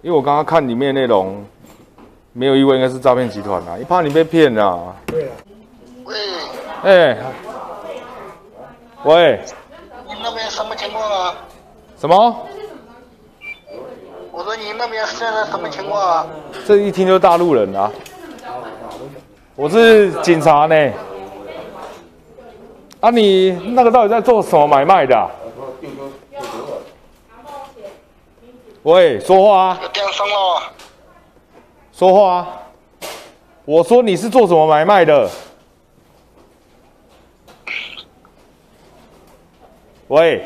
因为我刚刚看里面内容，没有意外应该是诈骗集团啊，怕你被骗啊。对啊。喂。哎。喂。你那边什么情况啊？什么？我说你那边现在什么情况啊？这一听就大陆人啊。我是警察呢。啊，你那个到底在做什么买卖的？喂，说话啊！电商喽。说话啊！我说你是做什么买卖的？喂。